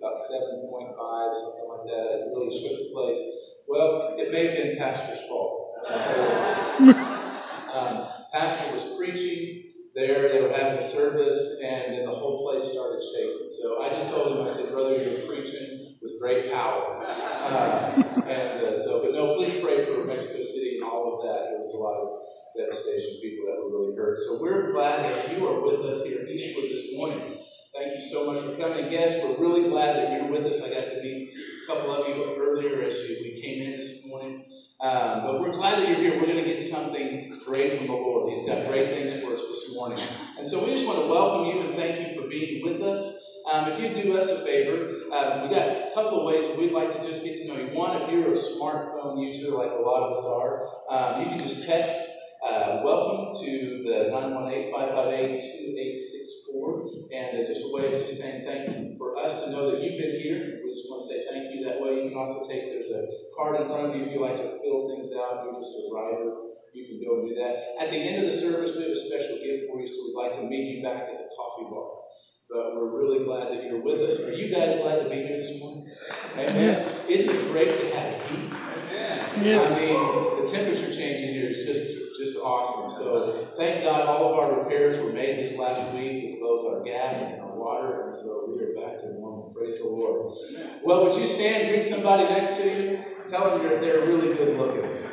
about 7.5, something like that. It really shook the place. Well, it may have been Pastor's fault. um, Pastor was preaching there. They were having a service, and then the whole place started shaking. So I just told him, I said, Brother, you're preaching with great power. Uh, and uh, so, but no, please pray for Mexico City and all of that. There was a lot of devastation, people that were really hurt. So we're glad that you are with us here each so much for coming. Guests, we're really glad that you're with us. I got to meet a couple of you earlier as we came in this morning. Um, but we're glad that you're here. We're going to get something great from the Lord. He's got great things for us this morning. And so we just want to welcome you and thank you for being with us. Um, if you do us a favor, uh, we got a couple of ways we'd like to just get to know you. One, if you're a smartphone user like a lot of us are, um, you can just text uh, welcome to the 918 558 2864 and uh, just way the just saying thank you. For us to know that you've been here, we just want to say thank you. That way you can also take, there's a card in front of you if you like to fill things out. You're just a writer. You can go and do that. At the end of the service, we have a special gift for you, so we'd like to meet you back at the coffee bar. But we're really glad that you're with us. Are you guys glad to be here this morning? Amen. Yes. Isn't it great to have heat? Amen. Yes. I mean, the temperature change in here is just just awesome. So thank God all of our prayers were made this last week with both our gas and our water, and so we are back to normal. Praise the Lord. Well, would you stand, greet somebody next to you, tell them they're, they're really good looking.